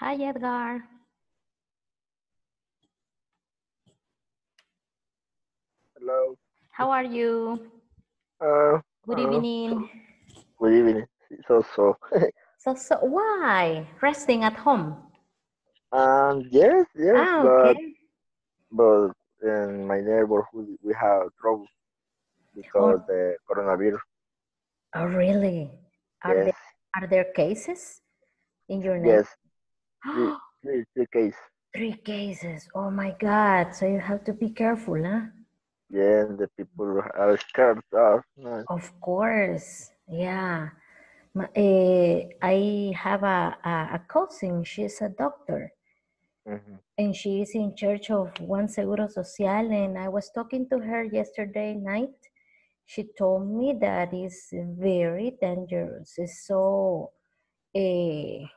Hi, Edgar. Hello. How are you? Uh, Good uh, evening. good evening. So so. So, so why? Resting at home? um, yes, yes, Ah, but okay. but in my neighborhood we have trouble because Oh, the coronavirus. oh, really? Are Yes, there are there cases in your neighborhood? yes, three, three, three cases. Three cases. Oh my God. So you have to be careful, huh? Yes, the people are scared of. uh, Of course. Yeah. Eh, I have a, a, a cousin. She's a doctor. mhm. and she is in charge of one Seguro Social. And I was talking to her yesterday night. She told me that it's very dangerous. It's so, uh,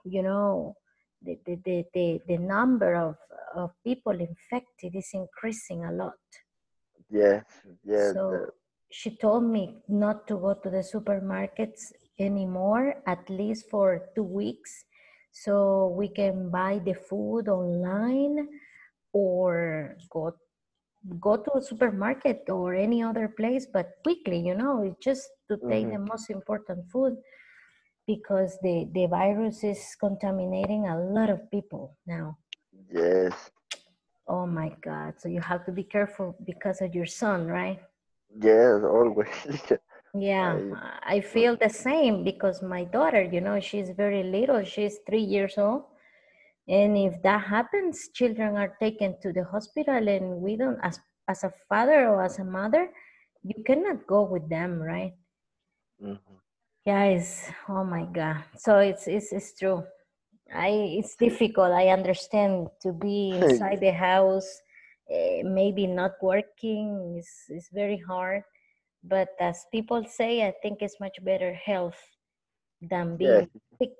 you know, the, the, the, the, the number of, of people infected is increasing a lot. Yes, yes, So she told me not to go to the supermarkets anymore, at least for two weeks, so we can buy the food online or go go to a supermarket or any other place, but quickly, you know, just to take the mhm. most important food because the, the virus is contaminating a lot of people now. yes, Oh my God. So you have to be careful because of your son, right? yes, always. Yeah, I, I feel the same because my daughter, you know, she's very little, she's three years old. And if that happens, children are taken to the hospital and we don't, as, as a father or as a mother, you cannot go with them, right? mhm. Yeah, it's, oh my God. So it's, it's, it's true. I, it's difficult. I understand to be inside the house, eh, maybe not working is, is very hard. But as people say, I think it's much better health than being sick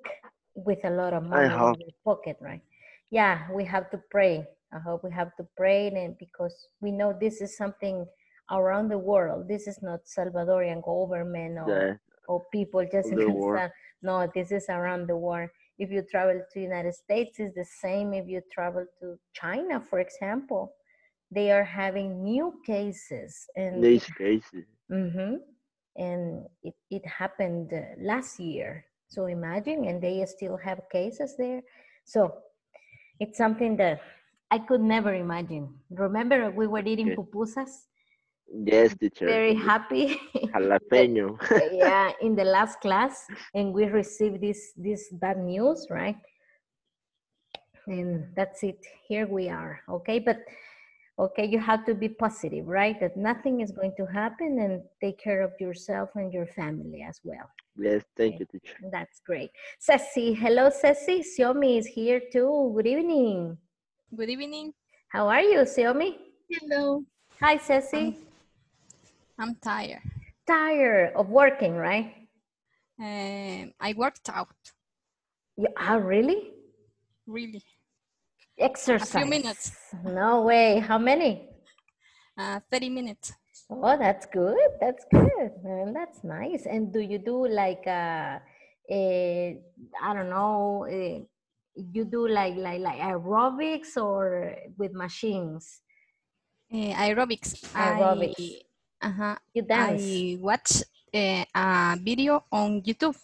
with a lot of money in your pocket, right? Yeah, we have to pray. I hope we have to pray and because we know this is something around the world. This is not Salvadorian government or, or people just the the No, this is around the world. If you travel to United States, it's the same. If you travel to China, for example, they are having new cases and These cases. Mm-hmm. And it, it happened uh, last year. So imagine, and they still have cases there. So it's something that I could never imagine. Remember, we were eating Yes, pupusas, yes, teacher. very happy. Jalapeno. yeah, in the last class, and we received this this bad news, right? And that's it. Here we are. Okay, but okay you have to be positive right that nothing is going to happen and take care of yourself and your family as well Yes, thank okay you, teacher. that's great ceci hello ceci xiaomi is here too good evening Good evening. how are you xiaomi Hello. hi ceci um, I'm tired. tired of working right Um, I worked out, you are really really. exercise A few minutes. no way how many Uh, 30 minutes. Oh, that's good. That's good. And that's nice. And do you do like uh, eh, don't know, eh, you do like like like aerobics or with machines? Uh, aerobics. Aerobics. I, uh-huh, You dance. I watch uh, a video on YouTube.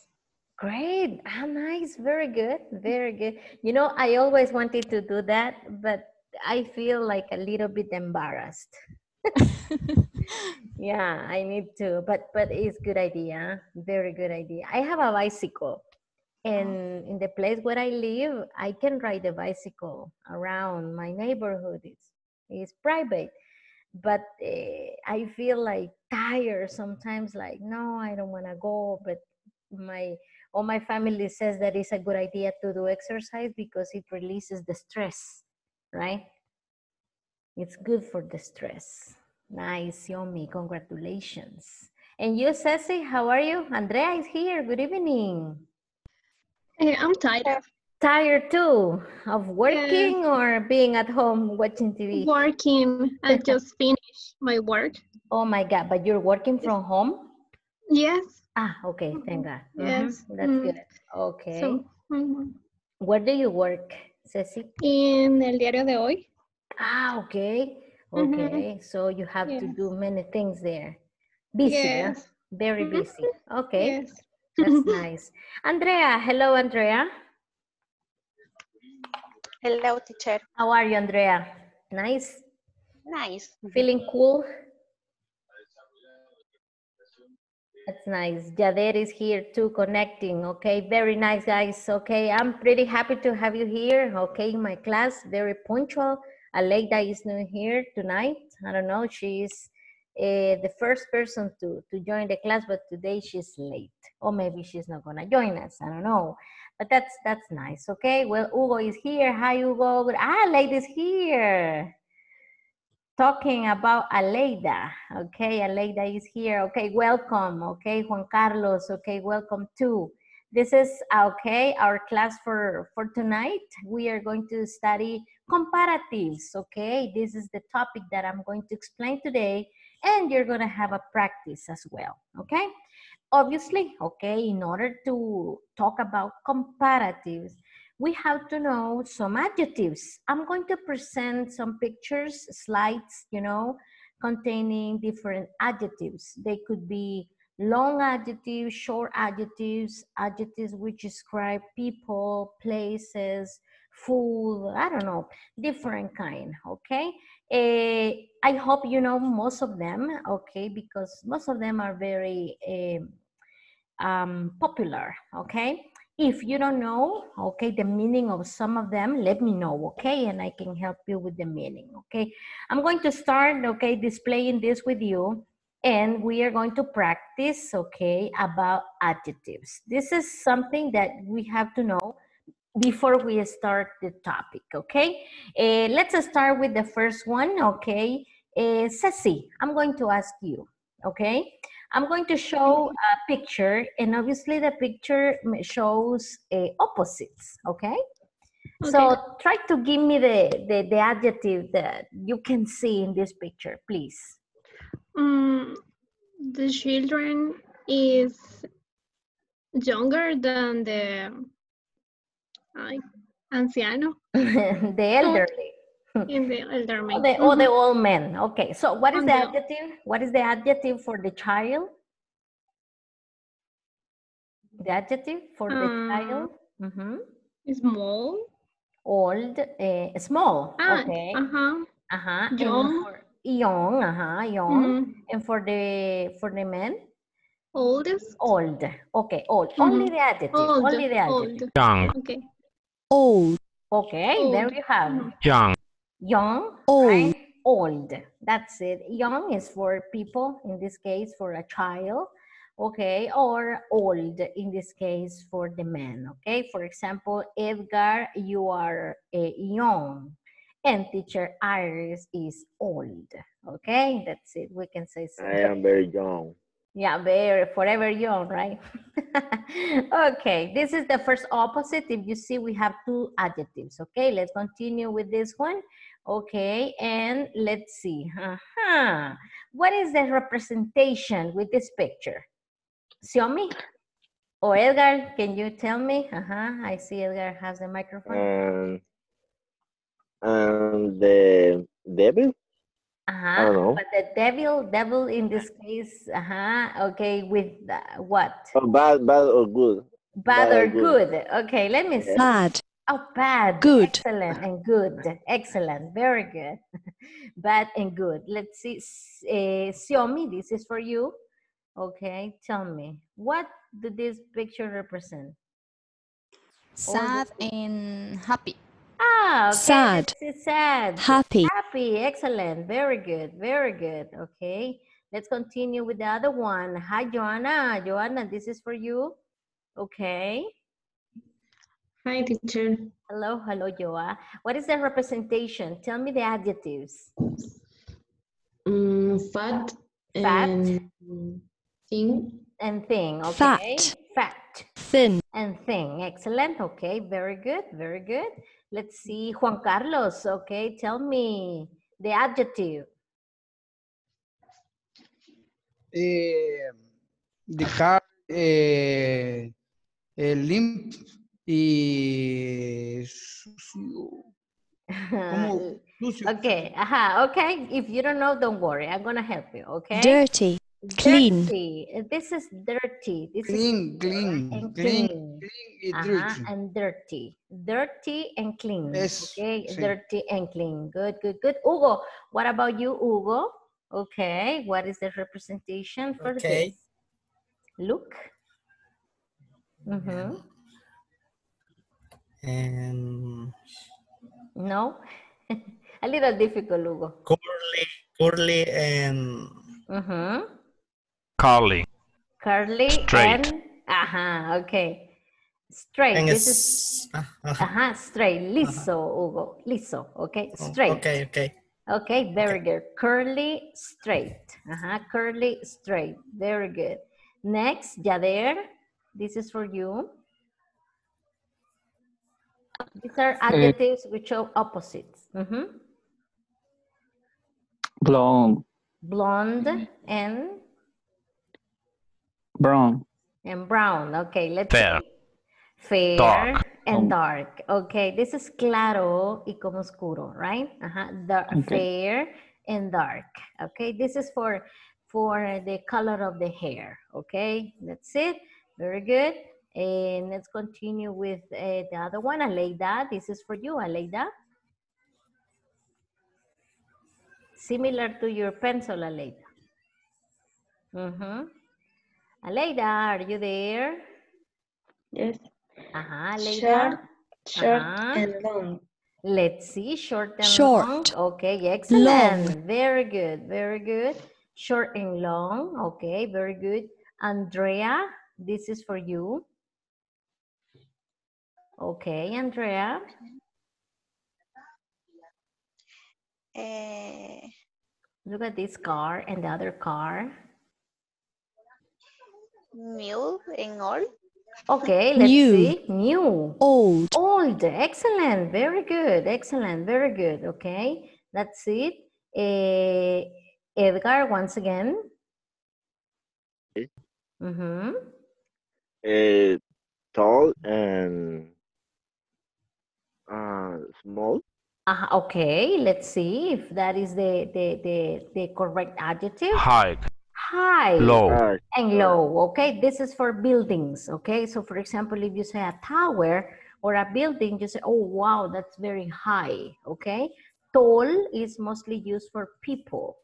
Great. Ah, nice. Very good. Very good. You know, I always wanted to do that, but I feel like a little bit embarrassed. Yeah, I need to, but but it's good idea. Very good idea. I have a bicycle, and in the place where I live, I can ride a bicycle around my neighborhood. It's it's private, but uh, I feel like tired sometimes. Like no, I don't want to go. But my all my family says that it's a good idea to do exercise because it releases the stress, right? It's good for the stress. Nice, Yomi. Congratulations. And you, Ceci, how are you? Andrea is here. Good evening. Eh, I'm tired Tired too of working or being at home watching TV? working. I just finished my work. Oh my God, but you're working from home? Yes. Ah, okay, thank God. Mhm, Yes. That's Mm. good. Okay. So, mhm. Where do you work, Ceci? En el diario de hoy. Ah, okay. Mhm. Okay. So you have to do many things there. Busy? Yes. Very Mhm. busy. Okay. Yes. That's nice. Andrea, hello, Andrea. Hello, teacher. How are you, Andrea? Nice. Nice. Feeling cool? That's nice. Jader is here too, connecting. Okay, very nice, guys. Okay, I'm pretty happy to have you here. Okay, in my class, very punctual. Aleida is new here tonight. I don't know, she's uh, the first person to, to join the class, but today she's late. Or maybe she's not gonna join us. I don't know. But that's that's nice. Okay, well, Hugo is here. Hi, Hugo. Ah, is here talking about Aleida. Okay, Aleida is here. Okay, welcome. Okay, Juan Carlos. Okay, welcome too. This is okay our class for for tonight. We are going to study comparatives. Okay, this is the topic that I'm going to explain today, and you're gonna have a practice as well. Okay, obviously. Okay, in order to talk about comparatives, we have to know some adjectives. I'm going to present some pictures, slides, you know, containing different adjectives. They could be long adjectives, short adjectives, adjectives which describe people, places, food, I don't know, different kind, okay? Eh, I hope you know most of them, okay, because most of them are very um, um, popular, okay? If you don't know, okay, the meaning of some of them, let me know, okay? And I can help you with the meaning, okay? I'm going to start, okay, displaying this with you and we are going to practice, okay, about adjectives. This is something that we have to know before we start the topic, okay? Uh, let's start with the first one, okay? Uh, Ceci, I'm going to ask you, okay? I'm going to show a picture, and obviously the picture shows uh, opposites, okay? So try to give me the, the, the adjective that you can see in this picture, please. Mm, the children is younger than the ay, anciano the elderly. In the elderly. Or the, or the old men. Okay, so what is On the the- adjective? What is the adjective for the child? The adjective for the Uh, child? Mhm. Small. Old, eh, small. Ah, okay. uh-huh. Uh-huh. young. for- Young, uh-huh, young. Mhm. And for the for the men, Oldest. old. Okay, old. Only the adjective. Old. Only the adjective. Old. young, Okay. old, Okay, there Old. you have. Mhm. young, Young, Old. right? Old. That's it. Young is for people, in this case, for a child. Okay, or old, in this case, for the man. Okay, for example, Edgar, you are uh, young, and teacher Iris is old. Okay, that's it. We can say so. I am very young. Yeah, very forever young, right? okay, this is the first opposite. If you see, we have two adjectives. Okay, let's continue with this one. Okay, and let's see. Uh-huh. What is the representation with this picture? Xiaomi or Edgar, can you tell me? Uh-huh. I see Edgar has the microphone. And and the devil? Uh-huh. don't know. But the devil, devil in this case, uh-huh. Okay, with uh, what? Oh, bad, bad or good? Bad Bad or or good. good? Okay, let me see. bad, Oh, bad. Good. Excellent and good. Excellent. Very good. bad and good. Let's see. Uh, Xiaomi, this is for you. Okay, tell me. What do this picture represent? Sad and happy. Ah, okay. Sad. Sad. happy, Happy. Excellent. Very good. Very good. Okay. Let's continue with the other one. Hi, Joanna. Joanna, this is for you. Okay. Hi, teacher. Hello, hello, Joa. What is the representation? Tell me the adjectives. Mm, fat, Fat. and thin. And thing, okay? Fat. Fat thin, and thin. Excellent. Okay, very good, very good. Let's see, Juan Carlos. Okay, tell me the adjective. Eh, the car, eh, eh, limp, Y sucio. ¿Cómo? Sucio. okay, aha, okay. If you don't know, don't worry. I'm gonna help you, okay? dirty, clean. Dirty. Uh, This is dirty. This Clean, is clean, and clean, clean. clean y Ajá, dirty. and dirty. Dirty and clean. Eso, okay, sí. dirty and clean. Good, good, good. Hugo, what about you, Hugo? Okay, what is the representation for Okay. this? Look. Mm-hmm. And No? A little difficult, Hugo. curly, curly and Mm-hmm. Curly. Curly Straight. and uh-huh, okay. Straight. and this is it's ah, ah, uh-huh, straight. Liso, Hugo. Liso, okay? oh, Straight. Okay, okay. Okay, very good. Curly, straight. Uh-huh, curly, straight. Very good. Next, Yader, this is for you. These are adjectives which show opposites. Mhm. blonde, Blonde and, brown, and brown. Okay, let's Fair. see. Fair Dark. and Um, dark. Okay, this is claro y como oscuro, right? Uh-huh. Dar- Okay. Fair and dark. Okay, this is for for the color of the hair. Okay, that's it. Very good. And let's continue with uh, the other one, Aleida. This is for you, Aleida. Similar to your pencil, Aleida. Mm-hmm. Aleida, are you there? Yes. Uh-huh, Aleida. Short, short Uh-huh. and long. Let's see, short and Short. long. Okay, excellent. Very good, very good. Short and long. Okay, very good. Andrea, this is for you. Okay, Andrea. Eh, Look at this car and the other car. mule and all. Okay, let's New. see. New. old, Old. Excellent. Very good. Excellent. Very good. Okay, that's it. Eh, Edgar, once again. Okay. Mm-hmm. Uh, tall and uh, small. Uh, okay, let's see if that is the, the, the, the correct adjective. High. High Low. Uh, and low. Okay, this is for buildings. Okay, so for example, if you say a tower or a building, you say, oh, wow, that's very high. Okay, tall is mostly used for people.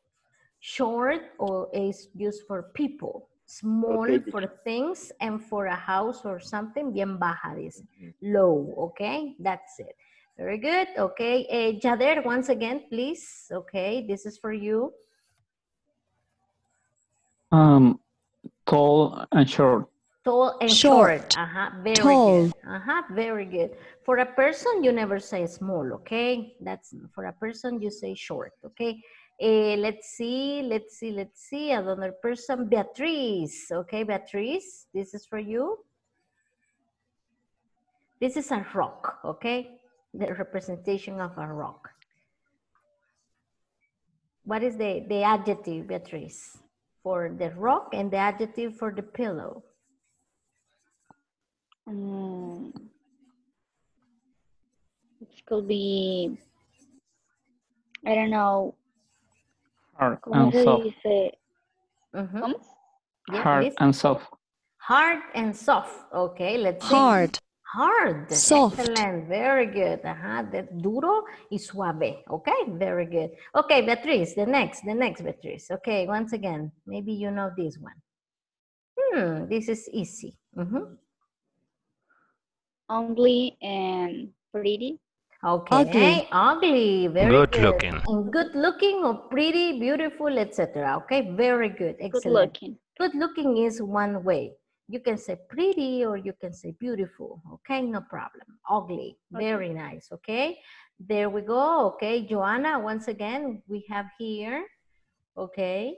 Short or is used for people. Small Okay, for things and for a house or something, bien baja dice. Low, okay? That's it. Very good. Okay, uh, Jader, once again, please. Okay, this is for you. um, tall and short, Tall and Short. short. Uh-huh. Very Tall. good. Uh-huh. Very good. For a person, you never say small, okay? That's for a person, you say short, okay? Eh, let's see, let's see, let's see. Another person, Beatriz. Okay, Beatriz, this is for you. This is a rock, okay? The representation of a rock. What is the, the adjective, Beatriz, for the rock and the adjective for the pillow? Mm, it could be, I don't know, hard ¿cómo and se soft, dice? ¿Cómo? Yeah, hard please. and soft, Hard and soft. Okay, let's see. hard, Hard. Soft. Excellent. Very good. Ajá. De duro y suave. Okay, very good. Okay, Beatriz, the next, the next Beatriz. Okay, once again, maybe you know this one. Hmm, this is easy. Mhm. Ugly and pretty. Okay, Ugly. ugly, very Good good. looking. Good looking or pretty, beautiful, etc. Okay, very good. Excellent. Good looking. Good looking is one way. You can say pretty or you can say beautiful. Okay, no problem. Ugly, very nice. Okay, there we go. Okay, Joanna, once again, we have here. Okay,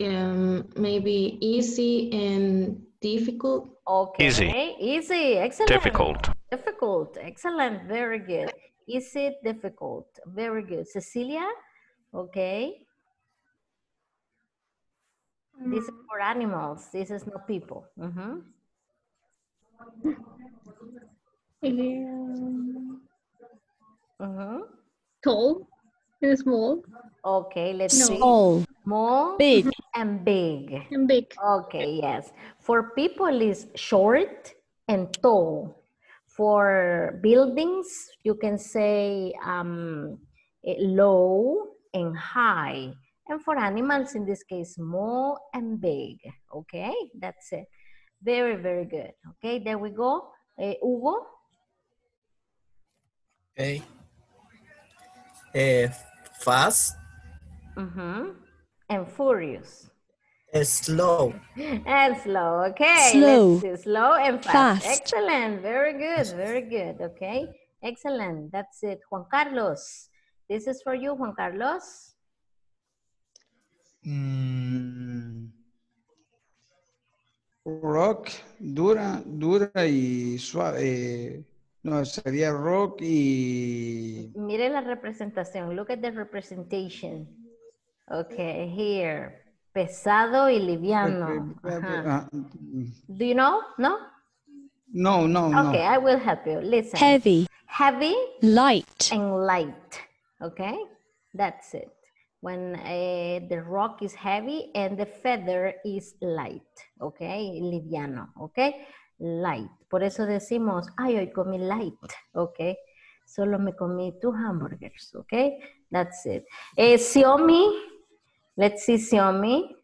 Um, maybe easy and difficult. okay. Easy. Easy, excellent. Difficult. Difficult, excellent, very good. Easy, difficult, very good. Cecilia, okay. This is for animals. This is not people. Mhm. Um, Mhm. tall and small Okay, let's No. see. Small. Small Big. and big. and big. Okay, yes. For people is short and tall. For buildings, you can say um, eh, low and high. And for animals, in this case, small and big. Okay, that's it. Very, very good. Okay, there we go. Eh, Hugo? Okay. Eh, fast, Mhm. And furious. eh, slow, And slow, okay. Slow. Let's do slow and fast. Fast. Excellent, very good, very good, okay. Excellent, that's it. Juan Carlos, this is for you, Juan Carlos. Mm, rock, dura, dura y suave. No, sería rock y Mire la representación, look at the representation. Okay, here. Pesado y liviano. Ajá. Ah, mm, Do you know? No? no, no, no. Okay, I will help you. Listen. Heavy. Heavy Light. and light. Okay, that's it. When uh, the rock is heavy and the feather is light. Okay, liviano. Okay, light. Por eso decimos, ay, hoy comí light. Okay, solo me comí two hamburgers. Okay, that's it. Eh, Xiaomi, let's see Xiaomi.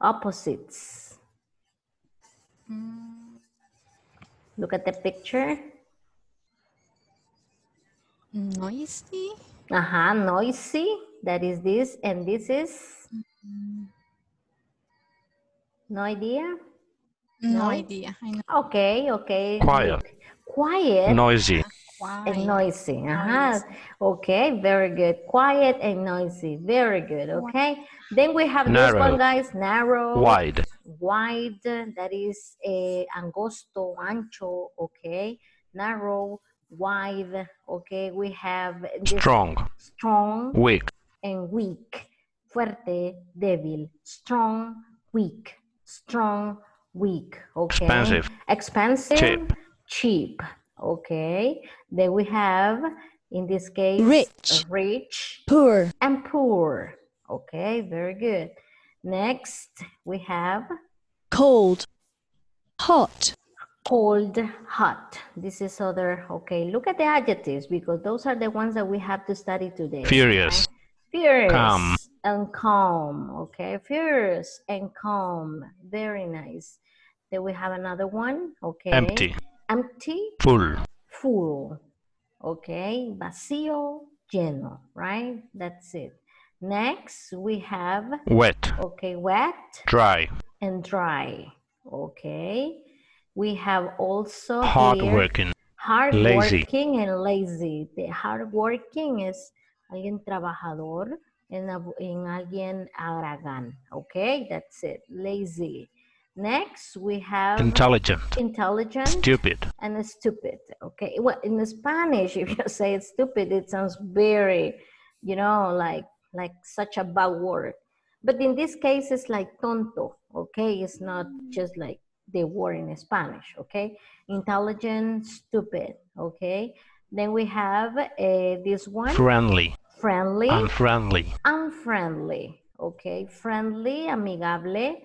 Opposites. Look at the picture. Noisy. Ajá, noisy. That is this, and this is. No idea? No, No? idea. I know. Okay, okay. Quiet. Quiet Noisy. and noisy. Ajá. Okay, very good. Quiet and noisy. Very good. Okay. Then we have this Narrow. one, guys. Narrow. Wide. Wide. That is eh, angosto, ancho. Okay. Narrow, wide. Okay. We have Strong. strong Weak. and weak. Fuerte, débil. Strong, weak. Strong, weak. Okay. Expensive. Expensive. Cheap. Cheap. Okay. Then we have, in this case, Rich. rich Poor. and poor. Okay. Very good. Next, we have Cold. Hot. cold, hot. This is other, okay. Look at the adjectives because those are the ones that we have to study today. Furious. Furious Calm. and calm. Okay, furious and calm. Very nice. Then we have another one. Okay. Empty. Empty, Full. full. Okay. Vacío, lleno. Right? That's it. Next, we have, Wet. okay, wet Dry. and dry. Okay. We have also Hard here working. hard Lazy. working and lazy. The hard working es alguien trabajador en, en alguien haragán. Okay, that's it. Lazy. Next, we have Intelligent. intelligent Stupid. and stupid. Okay, well, in the Spanish, if you say it's stupid, it sounds very, you know, like like such a bad word. But in this case, it's like tonto. Okay, it's not just like the word in Spanish. Okay, intelligent, stupid. Okay, then we have uh, this one, Friendly. friendly, Unfriendly. unfriendly. Okay, friendly, amigable.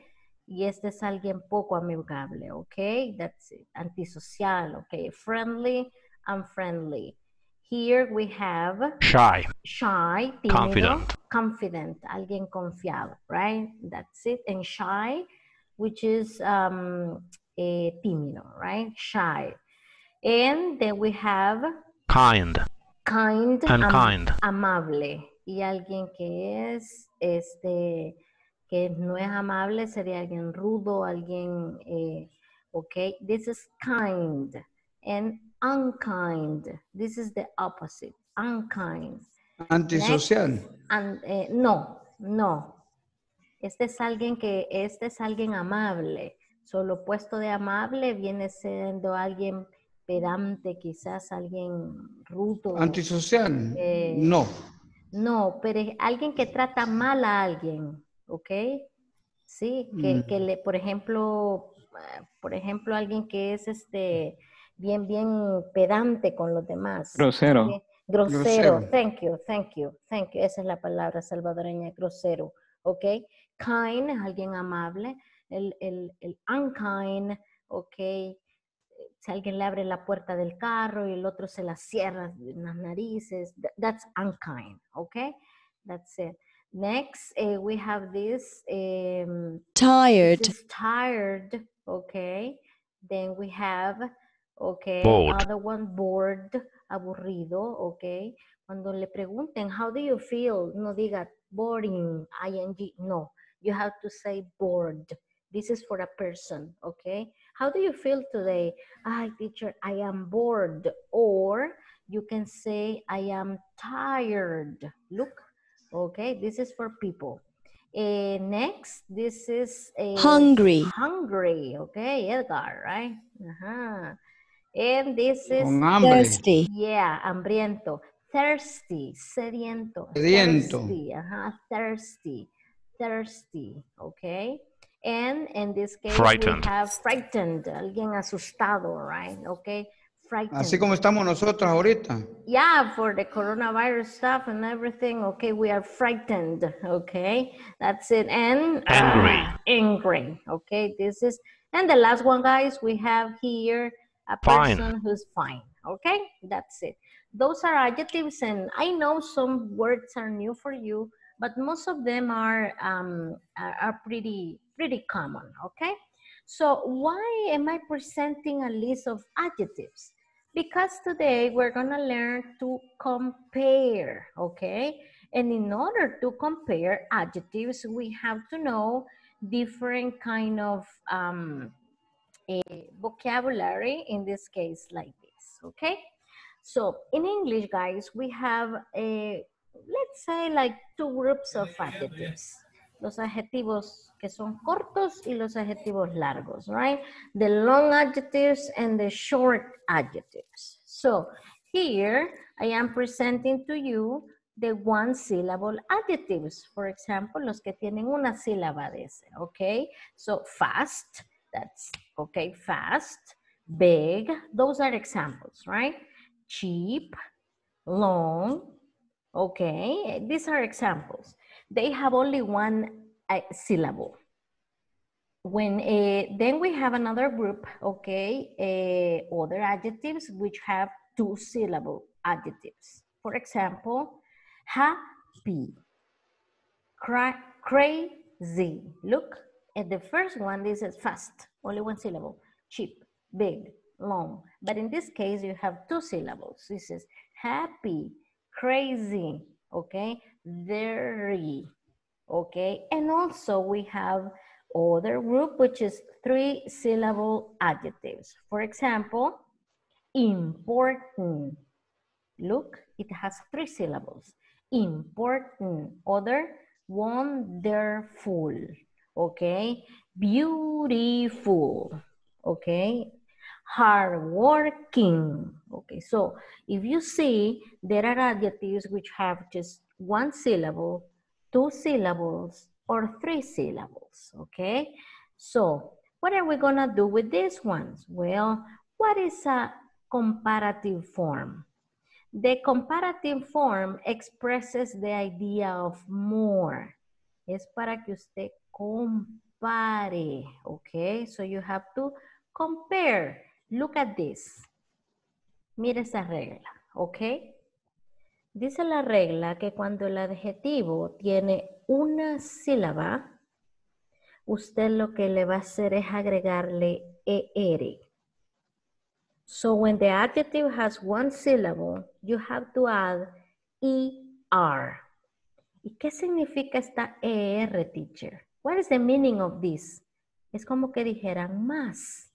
Y este es alguien poco amigable, okay? That's it. Antisocial, okay? Friendly, unfriendly. Here we have Shy. shy, tímido, Confident. confident, alguien confiado, right? That's it. And shy, which is um, eh, tímido, right? Shy. And then we have Kind. kind, am- Unkind. amable. Y alguien que es, este, que no es amable sería alguien rudo, alguien, eh, ok. This is kind and unkind. This is the opposite, unkind. Antisocial. And, eh, no, no. Este es alguien que, este es alguien amable. Solo opuesto de amable viene siendo alguien pedante, quizás alguien rudo. Antisocial. Eh, No. No, pero es alguien que trata mal a alguien, ¿ok? Sí, que, Mm. que le, por ejemplo, eh, por ejemplo, alguien que es este bien, bien pedante con los demás. Grosero. Grosero. Grosero. Thank you, thank you, thank you. Esa es la palabra salvadoreña, grosero. ¿Ok? Kind es alguien amable. El, el, el unkind, ¿ok? Si alguien le abre la puerta del carro y el otro se la cierra en las narices, tha- that's unkind, ¿ok? That's it. Next, eh, we have this. Um, tired, this tired, okay. Then we have, okay, Bored. other one bored, aburrido, okay. Cuando le pregunten, how do you feel? No diga boring, ing, no. You have to say bored. This is for a person, okay? How do you feel today? Hi, teacher, I am bored. Or you can say, I am tired. Look, okay, this is for people. Eh, next, this is a Hungry. Hungry, okay, Edgar, right? Uh-huh. And this is thirsty, yeah, hambriento. Thirsty, sediento. Sediento. Thirsty, ajá, thirsty, thirsty, okay? And in this case, Frightened. we have frightened, alguien asustado, right? Okay, frightened. Así como estamos nosotros ahorita. yeah, for the coronavirus stuff and everything, okay, we are frightened, okay? That's it. And Angry. ah, angry, okay? This is, and the last one, guys, we have here a Fine. person who's fine, okay? That's it. Those are adjectives, and I know some words are new for you, but most of them are um, are, are pretty pretty common, okay? So why am I presenting a list of adjectives? Because today we're gonna learn to compare, okay? And in order to compare adjectives, we have to know different kind of um, vocabulary, in this case like this, okay? So in English, guys, we have a, let's say like two groups of adjectives. Los adjetivos que son cortos y los adjetivos largos, right? The long adjectives and the short adjectives. So here I am presenting to you the one syllable adjectives. For example, los que tienen una sílaba de ese, okay? So fast, that's okay, fast, big, those are examples, right? Cheap, long, okay? These are examples. They have only one uh, syllable. When uh, then we have another group, okay, uh, other adjectives which have two syllable adjectives. For example, happy, cra- crazy. Look at the first one, this is fast, only one syllable, cheap, big, long. But in this case, you have two syllables. This is happy, crazy, okay, very, okay. And also we have other group, which is three syllable adjectives. For example, important. Look, it has three syllables. Important. Other, wonderful. Okay. Beautiful. Okay. Hardworking. Okay. So if you see, there are adjectives which have just one syllable, two syllables, or three syllables. Okay. So what are we to do with these ones? Well, what is a comparative form? The comparative form expresses the idea of more. Es para que usted compare, okay? So you have to compare. Look at this. Mira esa regla, okay? Dice la regla que cuando el adjetivo tiene una sílaba, usted lo que le va a hacer es agregarle ER. So when the adjective has one syllable, you have to add ER. ¿Y qué significa esta ER, teacher? What is the meaning of this? Es como que dijeran más.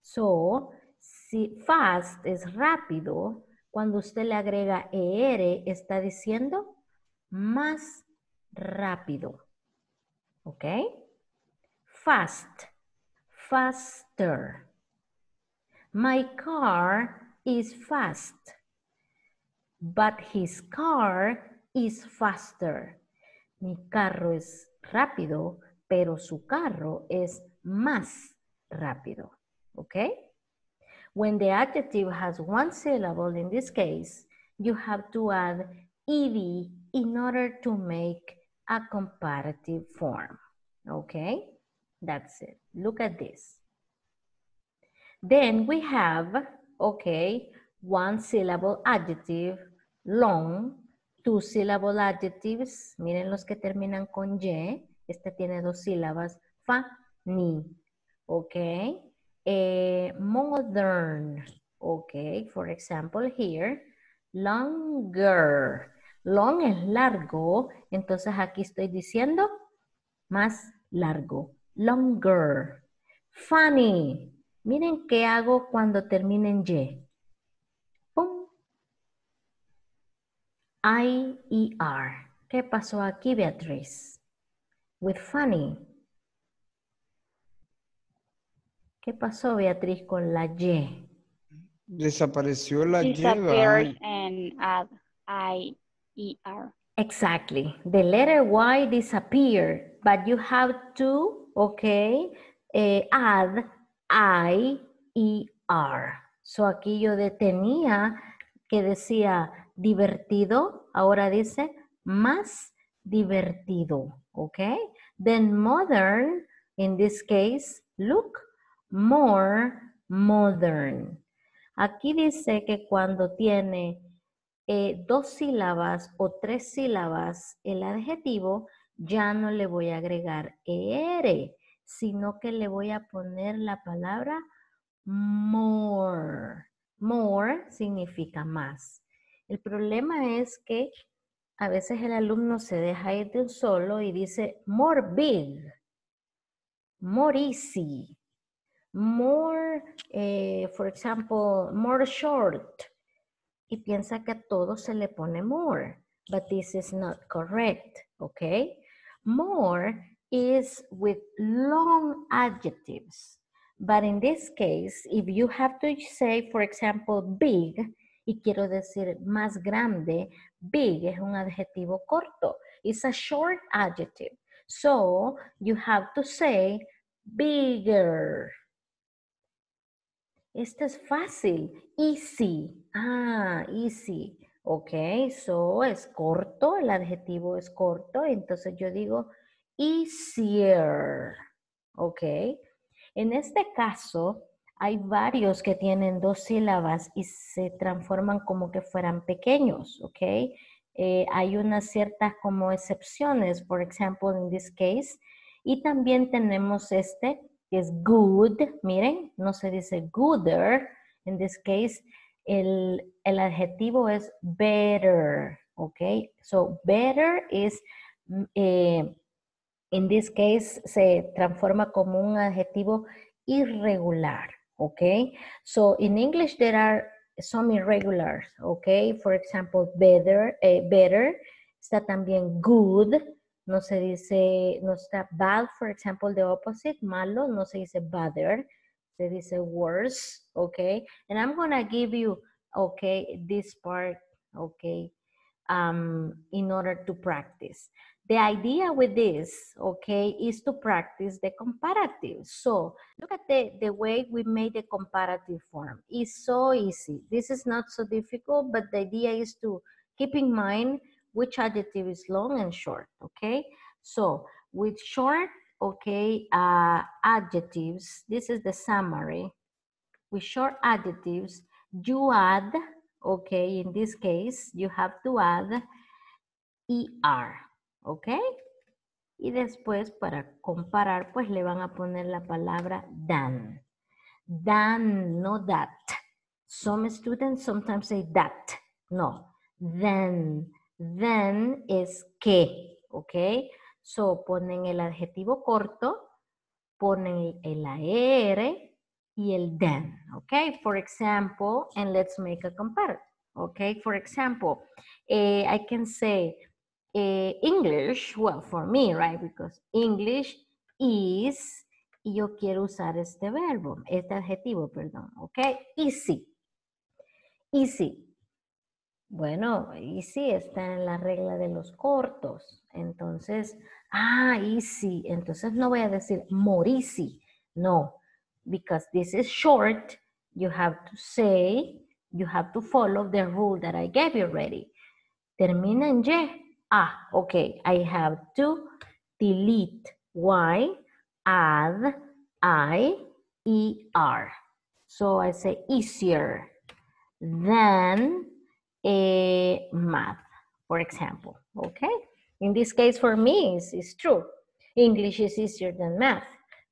So, si fast es rápido, cuando usted le agrega ER, está diciendo más rápido. ¿Ok? Fast, faster. My car is fast, but his car is faster. Mi carro es rápido, pero su carro es más rápido. Okay? When the adjective has one syllable, in this case, you have to add ed in order to make a comparative form. Okay? That's it. Look at this. Then we have, okay, one syllable adjective, long, two syllable adjectives, miren los que terminan con y, este tiene dos sílabas, fa, ni, ok. Eh, modern, ok, for example here, longer, long es largo, entonces aquí estoy diciendo más largo, longer. Funny, miren qué hago cuando termina en y. Pum. I-E-R. ¿Qué pasó aquí, Beatriz? With funny. ¿Qué pasó, Beatriz, con la Y? Desapareció la Disappears lleva. and add I E R. Exactly. The letter Y disappeared, but you have to, okay, eh, add I-E-R. So aquí yo detenía que decía divertido, ahora dice más divertido, okay? Then modern, in this case, look, more modern. Aquí dice que cuando tiene eh, dos sílabas o tres sílabas el adjetivo, ya no le voy a agregar ER, sino que le voy a poner la palabra more. More significa más. El problema es que a veces el alumno se deja ir de un solo y dice more big, more easy, more, eh, for example, more short. Y piensa que a todo se le pone more, but this is not correct, okay? More is with long adjectives. But in this case, if you have to say, for example, big, y quiero decir más grande, big es un adjetivo corto. It's a short adjective. So you have to say bigger. Este es fácil. Easy. Ah, easy. Ok, so es corto, el adjetivo es corto, entonces yo digo easier. Ok. En este caso, hay varios que tienen dos sílabas y se transforman como que fueran pequeños, ¿ok? Eh, hay unas ciertas como excepciones, por ejemplo, en this case. Y también tenemos este, es good, miren, no se dice gooder, en this case, el, el adjetivo es better, ¿ok? So, better is, mm, eh, in this case, se transforma como un adjetivo irregular, okay? So in English there are some irregulars, okay? For example, better, eh, better, está también good, no se dice, no está bad, for example, the opposite, malo, no se dice better, se dice worse, okay? And I'm gonna give you, okay, this part, okay, um, in order to practice. The idea with this, okay, is to practice the comparative. So look at the, the way we made the comparative form. It's so easy. This is not so difficult, but the idea is to keep in mind which adjective is long and short, okay? So with short, okay, uh, adjectives, this is the summary. With short adjectives, you add, okay, in this case, you have to add ER, okay? Y después para comparar, pues le van a poner la palabra than. Than, no that. Some students sometimes say that. No, then. Then es que, ¿ok? So ponen el adjetivo corto, ponen el AR y el then, ¿ok? For example, and let's make a comparison, ¿ok? For example, eh, I can say, uh, English, well, for me, right? Because English is, y yo quiero usar este verbo, este adjetivo, perdón, ¿ok? Easy. Easy. Bueno, easy está en la regla de los cortos. Entonces, ah, easy. Entonces no voy a decir more easy. No, because this is short, you have to say, you have to follow the rule that I gave you already. Termina en Y. Ah, okay, I have to delete Y, add I, E, R. So I say easier than a math, for example, okay? In this case, for me, it's, it's true. English is easier than math.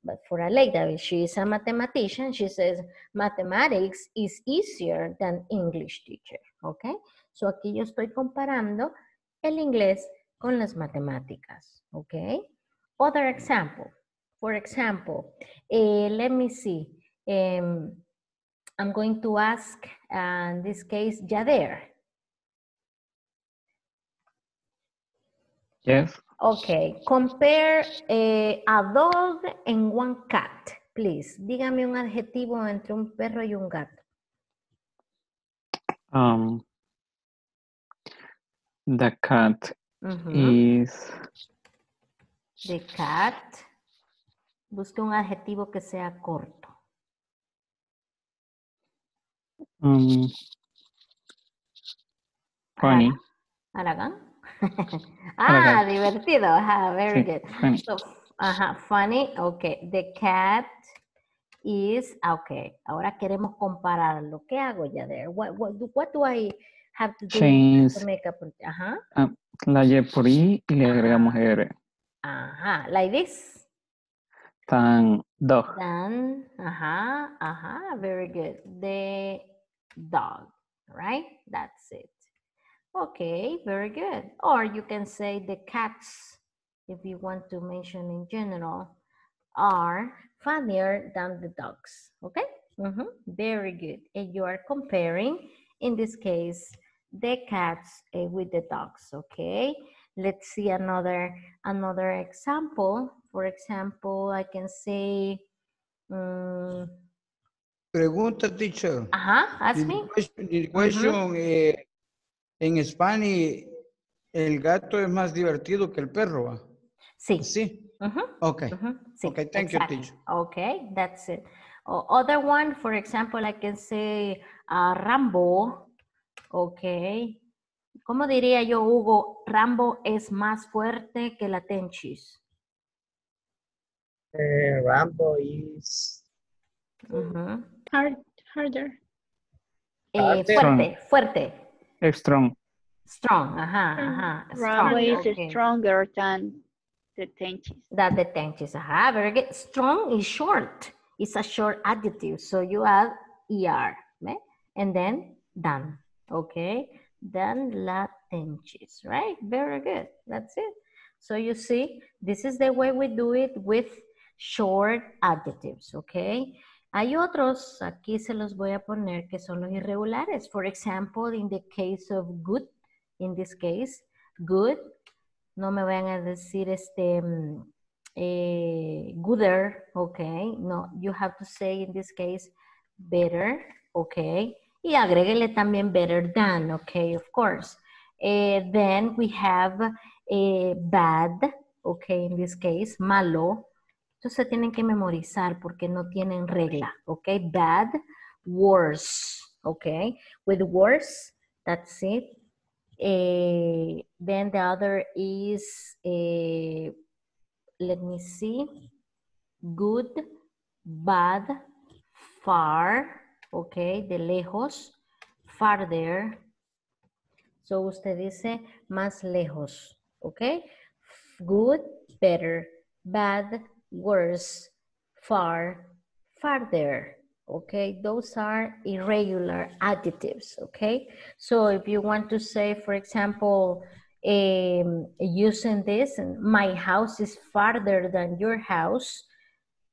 But for Aleida, she is a mathematician, she says mathematics is easier than English teacher, okay? So aquí yo estoy comparando el inglés con las matemáticas, okay? Other example, for example, eh, let me see. Um, I'm going to ask, uh, in this case, Yader. Yes. Okay, compare eh, a dog and one cat, please. Dígame un adjetivo entre un perro y un gato. Um, the cat is The cat. Busque un adjetivo que sea corto. um, funny. Aragán. ah, divertido. Ajá, very Sí, good. funny. So, ajá, funny. Okay, the cat is, ah, okay. Ahora queremos compararlo. ¿Qué hago ya there? What, what, do- what do I have to do Change to make? Ajá, um, la Y por I y le agregamos R. ajá, like this. Tan dog. Then, ajá, ajá, very good. The dog, right? That's it. Okay, very good. Or you can say the cats, if you want to mention in general, are funnier than the dogs. Okay? Mhm, Very good. And you are comparing, in this case, the cats eh, with the dogs. Okay? Let's see another another example. For example, I can say, mm, Pregunta, teacher. ajá, ask The me. question, the question, eh, en Spanish, el gato es más divertido que el perro. ¿va? Sí. Sí. Ujú, Ok. ujú, sí, Okay, thank you, exactly. teacher. Okay, that's it. Other one, for example, I can say uh, Rambo. Okay. ¿Cómo diría yo, Hugo? Rambo es más fuerte que la Tenchis. Eh, Rambo is. Hard, harder. Eh, Fuerte. fuerte, fuerte. Strong. Strong, ajá, ajá. Rambo strong, is okay. stronger than the tenches. That the tenchis, ajá, very good. Strong is short. It's a short adjective, so you add er, ¿ve? and then done, okay? Then la tenchis, right? Very good, that's it. So you see, this is the way we do it with short adjectives, okay? Hay otros, aquí se los voy a poner, que son los irregulares. For example, in the case of good, in this case, good, no me vayan a decir este, mm, eh, gooder, okay? No, you have to say in this case, better, okay? Y agréguele también better than, okay, of course. Eh, then we have eh, bad, okay, in this case, malo. Entonces tienen que memorizar porque no tienen regla, okay? Bad, worse, okay? With worse, that's it. Eh, then the other is, eh, let me see, good, bad, far, okay, de lejos, farther. So usted dice más lejos, okay? Good, better, bad, worse, far, farther. Okay, those are irregular adjectives. Okay, so if you want to say, for example, um, using this, and my house is farther than your house.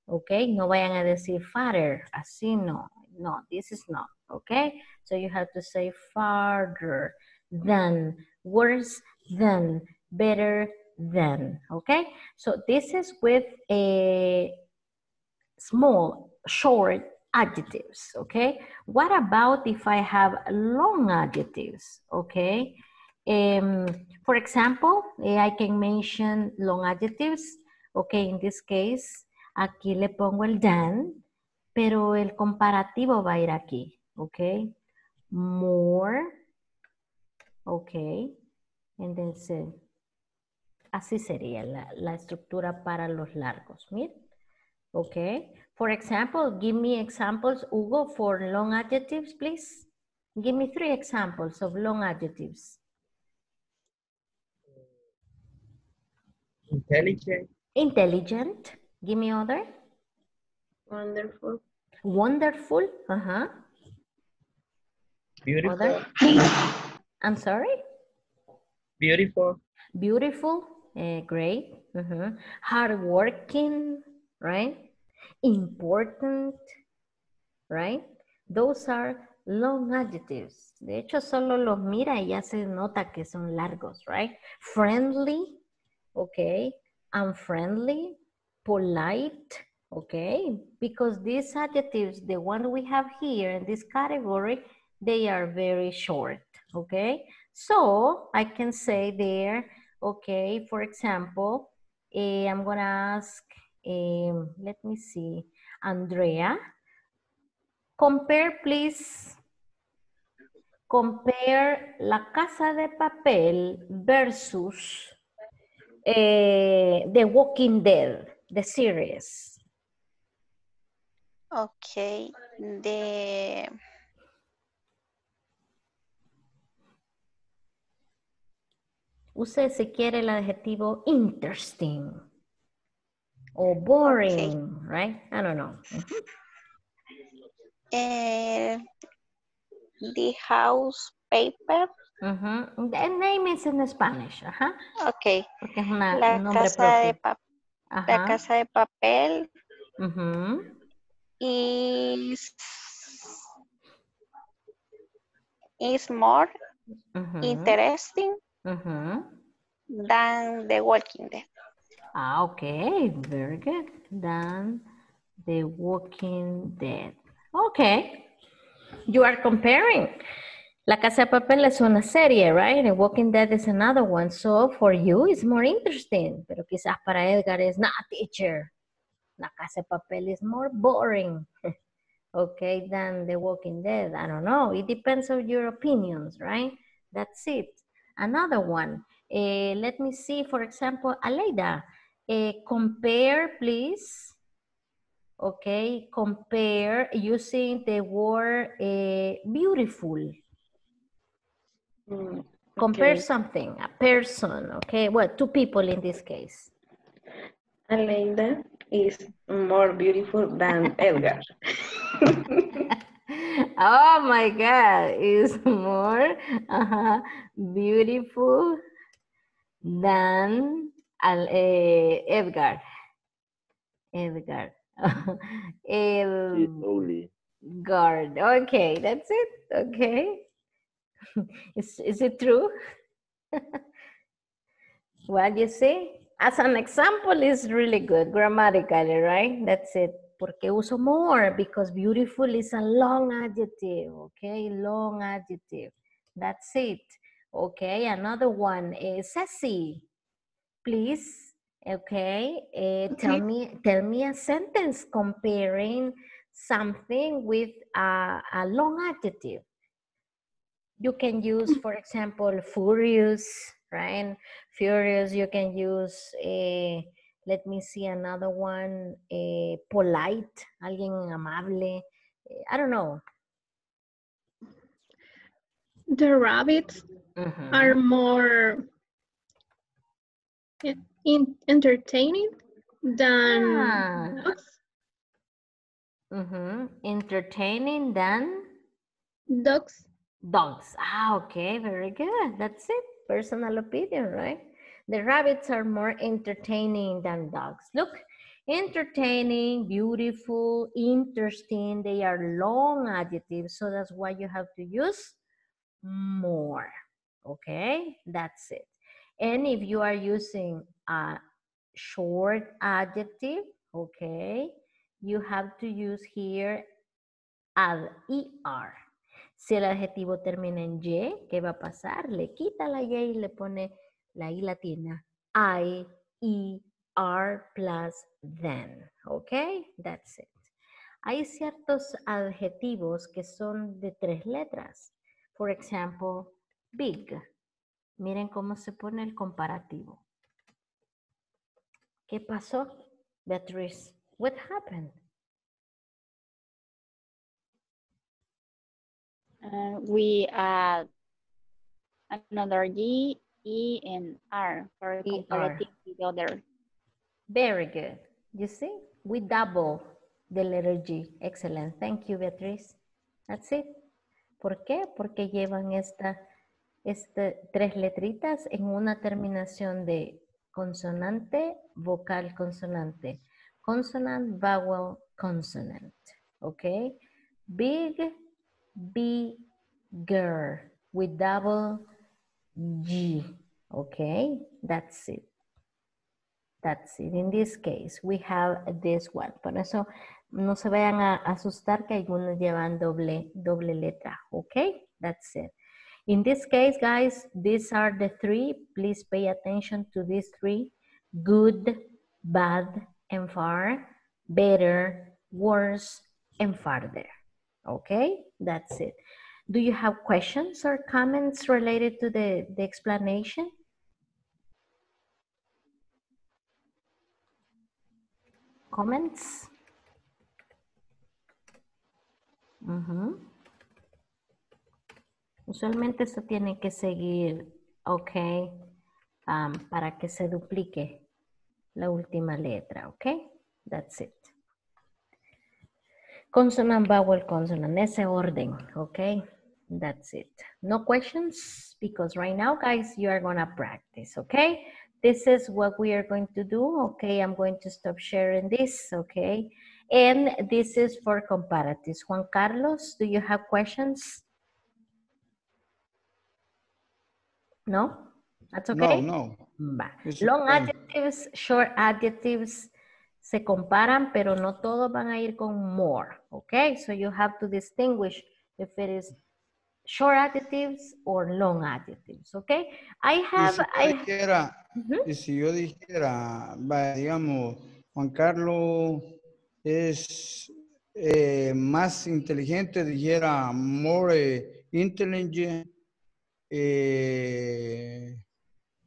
Okay, no vayan a decir farther, así no, no, this is not. Okay, so you have to say farther than, worse than, better than. Okay, so this is with a small, short adjectives, okay? What about if I have long adjectives, okay? Um, for example, eh, I can mention long adjectives, okay? In this case, aquí le pongo el than, pero el comparativo va a ir aquí, okay? More, okay, And then se- así sería la, la estructura para los largos, miren. ¿Ok? For example, give me examples, Hugo, for long adjectives, please. Give me three examples of long adjectives. Intelligent. Intelligent. Give me other. Wonderful. Wonderful. Uh-huh. Beautiful. Other. I'm sorry. Beautiful. Beautiful. Eh, great. Mhm. Hardworking. Right. Important. Right. Those are long adjectives. De hecho, solo los mira y ya se nota que son largos, right? Friendly. Okay. Unfriendly. Polite. Okay. Because these adjectives, the one we have here in this category, they are very short. Okay. So I can say there, okay, for example, eh, I'm gonna ask, um, let me see, Andrea, compare please, compare La Casa de Papel versus eh, The Walking Dead, the series. Okay. The Use si quiere el adjetivo interesting o boring, right? I don't know. eh, the house paper. The name is in Spanish, ajá, Okay. porque es una, La un nombre casa de la casa de papel. Is is more Ujú, interesting ujú. than The Walking Dead. Ah, okay, very good. Than The Walking Dead. Okay. You are comparing. La Casa de Papel es una serie, right? The Walking Dead is another one. So for you, it's more interesting. Pero quizás para Edgar es not teacher. La Casa de Papel is more boring. okay, than The Walking Dead. I don't know. It depends on your opinions, right? That's it. Another one. Eh, let me see, for example, Aleida. eh, compare, please. Okay, compare using the word eh, beautiful. Mm, Compare something, a person, okay? Well, two people in this case. Aleida is more beautiful than Edgar. oh my God, is more uh-huh, beautiful than Al- eh, Edgar. Edgar. El guard. Okay, that's it. Okay. is, is it true? well, you see, as an example is really good grammatically, right? That's it. Porque uso more because beautiful is a long adjective, okay? Long adjective. That's it. Okay, another one is sassy. Please, okay, eh, tell me tell me a sentence comparing something with a, a long adjective. You can use, for example, furious, right? Furious, you can use, eh, let me see another one, eh, polite, alguien amable. eh, I don't know. The rabbits Mhm. are more in, entertaining than Ah. dogs. Mhm. Entertaining than Dogs. dogs. Ah, okay, very good. That's it. Personal opinion, right? The rabbits are more entertaining than dogs. Look, entertaining, beautiful, interesting. They are long adjectives, so that's why you have to use more. Okay, that's it. And if you are using a short adjective, okay, you have to use here ad er. Si el adjetivo termina en y, ¿qué va a pasar? Le quita la y y le pone la i latina. I, e, r plus then. Okay, that's it. Hay ciertos adjetivos que son de tres letras. For example, big. Miren cómo se pone el comparativo. ¿Qué pasó, Beatriz? What happened? Uh, we add another G, E, and R for E, R. comparative with other. Very good. You see, we double the letter G. Excellent. Thank you, Beatriz. That's it. ¿Por qué? Porque llevan esta, este, tres letritas en una terminación de consonante, vocal, consonante. Consonant, vowel, consonant. ¿Ok? Big, bigger with double G. Okay, that's it. That's it. In this case, we have this one. Por eso no se vayan a asustar que algunos llevan doble, doble letra. Okay, that's it. In this case, guys, these are the three. Please pay attention to these three. Good, bad, and far. Better, worse, and farther. Okay, that's it. Do you have questions or comments related to the, the explanation? Comments? Ujú. Usualmente esto tiene que seguir, ok, um, para que se duplique la última letra, ok? That's it. Consonant, vowel, consonant, ese orden, okay? That's it. No questions because right now, guys, you are gonna practice, okay? This is what we are going to do, okay? I'm going to stop sharing this, okay? And this is for comparatives. Juan Carlos, do you have questions? No? That's okay? No, no. Va. Long adjectives, short adjectives se comparan, pero no todos van a ir con more, okay? So you have to distinguish if it is short adjectives or long adjectives, okay? I have, si I, dijera, y si yo dijera, digamos, Juan Carlos es eh, más inteligente, dijera more intelligent, eh,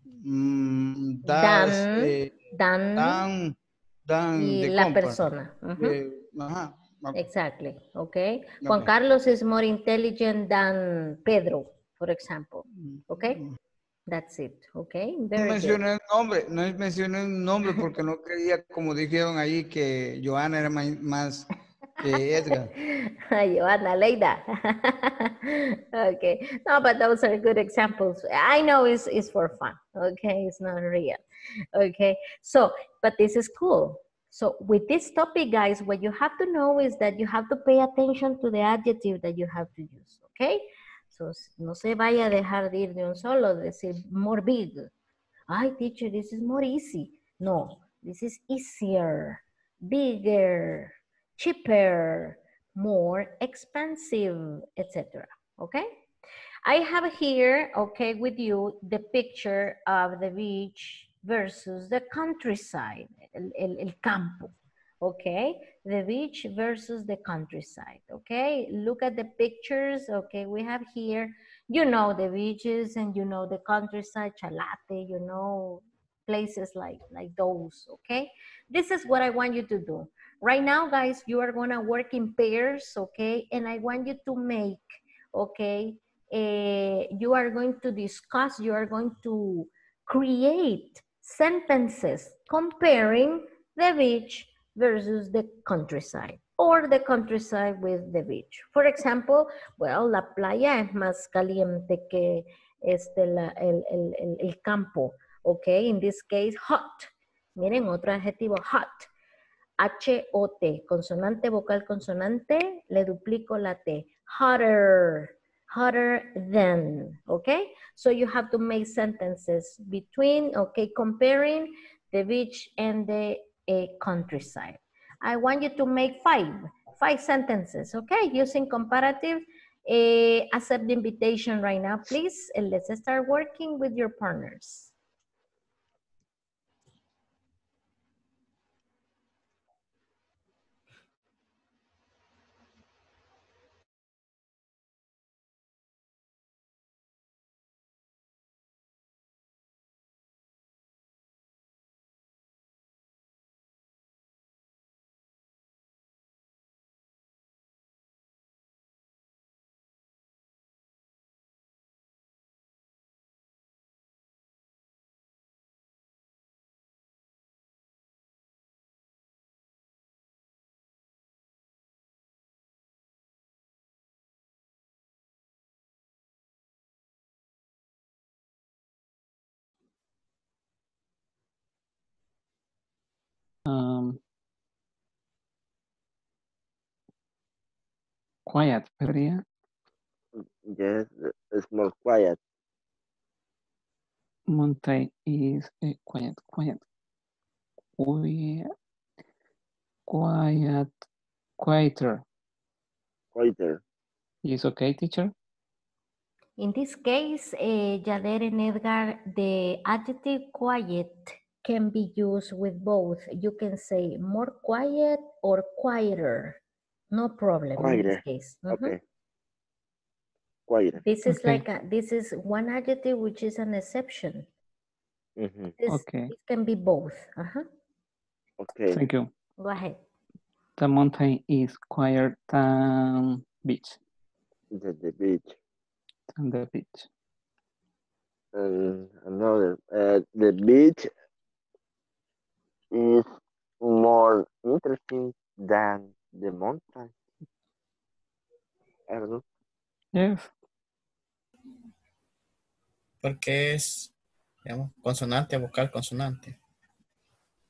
mm, das, Dan, eh, dan dan, dan y la persona. Eh, ajá. Exactly, okay? Juan Carlos is more intelligent than Pedro, for example, okay? Mm. That's it, okay? No Very good. mencioné el nombre, no mencioné el nombre porque no creía, como dijeron ahí, que Joana era más que Edgar. Joanna, Leida. okay. No, but those are good examples. I know it's, it's for fun. Okay. It's not real. Okay. So, but this is cool. So with this topic, guys, what you have to know is that you have to pay attention to the adjective that you have to use. Okay. So no se vaya a dejar de ir de un solo, decir more big. Ay, teacher, this is more easy. No, this is easier, bigger, cheaper, more expensive, etc. Okay? I have here, okay, with you the picture of the beach versus the countryside, el, el, el campo. Okay, the beach versus the countryside. Okay, look at the pictures. Okay, we have here, you know, the beaches and you know the countryside, Chalate, you know, places like like those. Okay, this is what I want you to do. Right now, guys, you are gonna work in pairs. Okay, and I want you to make. Okay, eh, you are going to discuss. You are going to create sentences comparing the beach versus the countryside or the countryside with the beach. For example, well, la playa es más caliente que este, la- el, el- el- campo. Okay, in this case, hot. Miren, otro adjetivo, hot. H-O-T, consonante, vocal, consonante, le duplico la T. Hotter, hotter than, okay? So you have to make sentences between, okay, comparing the beach and the eh, countryside. I want you to make five, five sentences, okay? Using comparative, eh, accept the invitation right now, please, and let's start working with your partners. Um, quiet, ¿verdad? Yes, it's more quiet. Mountain is eh, quiet, quiet. Quiet, quiet, quieter. Quieter. Is okay, teacher? In this case, uh, Yader and Edgar, the adjective quiet can be used with both. You can say more quiet or quieter. No problem in this case. Mhm. Okay. Quieter. This is Okay. like, a, this is one adjective which is an exception. hmm This, Okay. this can be both. Uh-huh. Okay. Thank you. Go ahead. The mountain is quieter than beach, The, the beach. than the beach. And another, uh, the beach is more interesting than the mountain. I don't know. Yes. Porque es, digamos, consonante, vocal, consonante.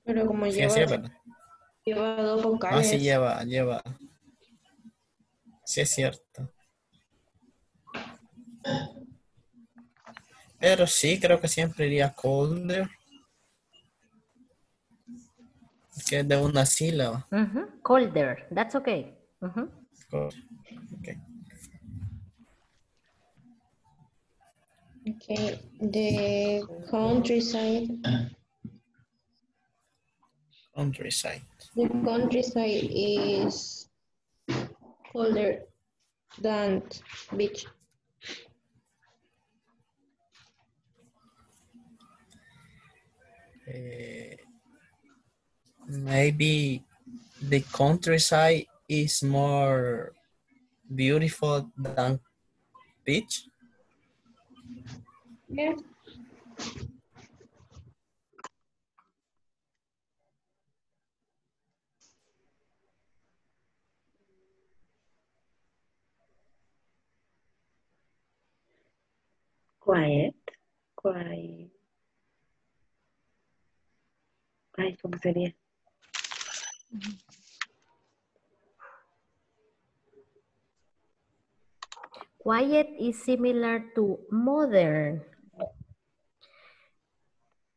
Pero como Sí, lleva, sí, es verdad. lleva dos No, vocales. sí lleva, lleva. Sí es cierto. Pero sí, creo que siempre iría colder. Que es de una sílaba. Mhm. Colder. That's okay. Mhm. Cold. Ok. Okay, the countryside, Countryside. the countryside is colder than beach. Eh, maybe the countryside is more beautiful than beach. Yeah. Quiet. Quiet. Ay, ¿cómo sería? Quiet is similar to modern.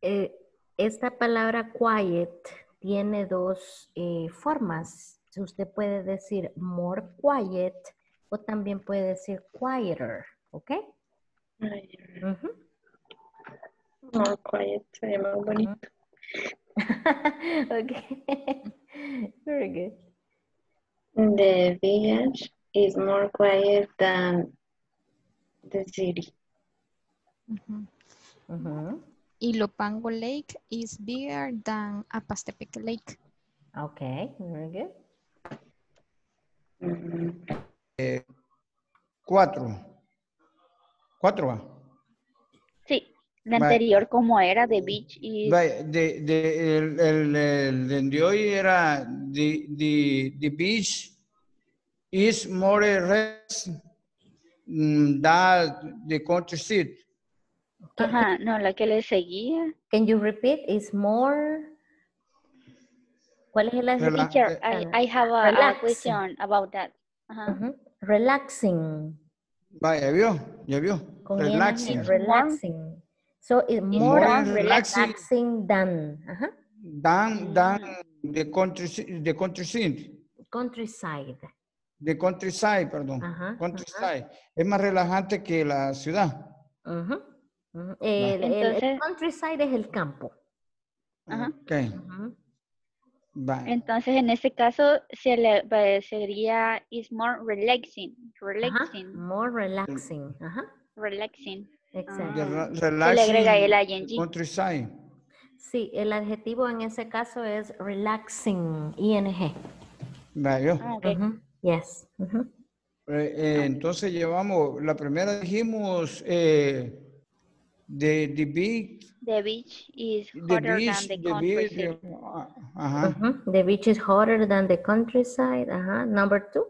Eh, esta palabra quiet tiene dos eh, formas. Usted puede decir more quiet o también puede decir quieter, ¿ok? More quiet, sería más bonito. okay. Very good. The village is more quiet than the city. Mm-hmm. Mm-hmm. Ujú. Ilopango Lake is bigger than Apastepeque Lake. Okay, very good. Mm-hmm. Eh, cuatro. Cuatro va. Sí, la Va- anterior como era de beach y de, de, el, el, el- el de hoy era the, the, the beach is more rest mm, than the country seat. Ajá, no, la que le seguía. Can you repeat? Is more. ¿Cuál es? Rela- Teacher, I, I have a, a Relaxing. question about that. Ajá. Ujú. Relaxing. Vaya, ¿vio? ¿Ya vio? Relaxing. Relaxing. So it's More more relaxing. relaxing than ajá, Than, than the country, the country seat. countryside. The countryside, perdón. Ajá, Countryside. Es más relajante que la ciudad. El, el- el Entonces- countryside es el campo. Ajá. Ok. Ujú. Vaya. Entonces, en ese caso, se le va- sería is more relaxing. Relaxing. More relaxing. Relaxing. Exacto. The Ah. re- Se le agrega el relaxing ing. Countryside. Sí, el adjetivo en ese caso es relaxing, ing. Vaya. Ah, ok. Ujú, Yes. ujú. Eh, eh, entonces llevamos, la primera dijimos eh, the, the big, The beach is the hotter beach, than the the country beach, ajá. Ujú, The beach is hotter than the countryside. Number two.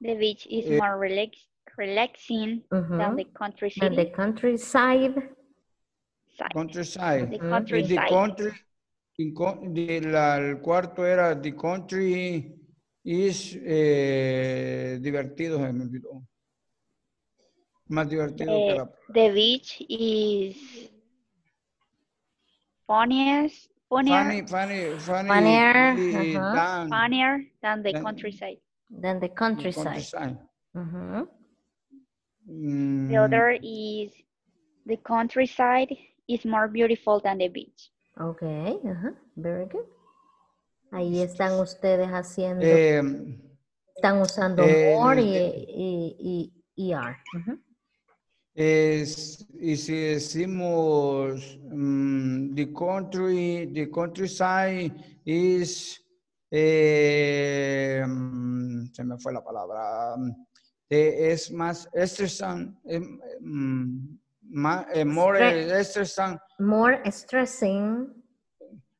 The beach is Eh, more relax, relaxing than Ujú. the country And the countryside. side. countryside. The Mhm. In the country, in co- de la- el cuarto era The country is eh, divertido, se me olvidó. Más divertido que Eh, la... the beach is funniest, funnier, Funny, funny, funny. Funnier, y ajá. than funnier than the Than- countryside. Then the the countryside. countryside. Ujú. Mm, The other is the countryside is more beautiful than the beach. Okay, ajá, very good. Ahí están ustedes haciendo, eh, están usando eh, more en y, el- y, y ER. Ujú. es- y si decimos mm, the country, the countryside is, eh, se me fue la palabra, mm, eh, es más estresante, eh, mm, ma- eh, more Stre- estresante, More stressing